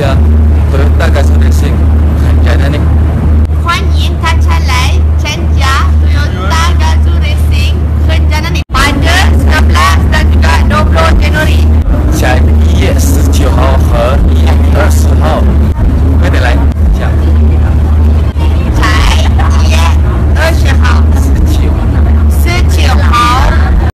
Indonesia bertagas